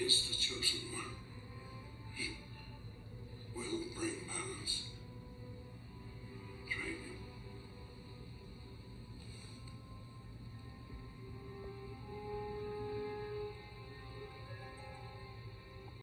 is the truth.